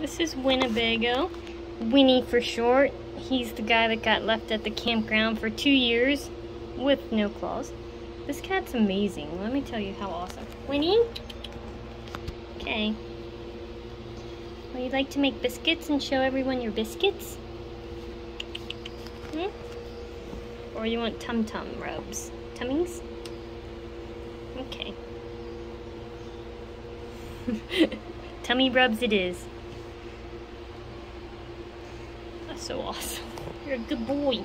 This is Winnebago. Winnie for short. He's the guy that got left at the campground for two years with no claws. This cat's amazing. Let me tell you how awesome. Winnie? Okay. Would you like to make biscuits and show everyone your biscuits? Hmm? Or you want tum-tum rubs? Tummies? Okay. Tummy rubs it is. So awesome. You're a good boy.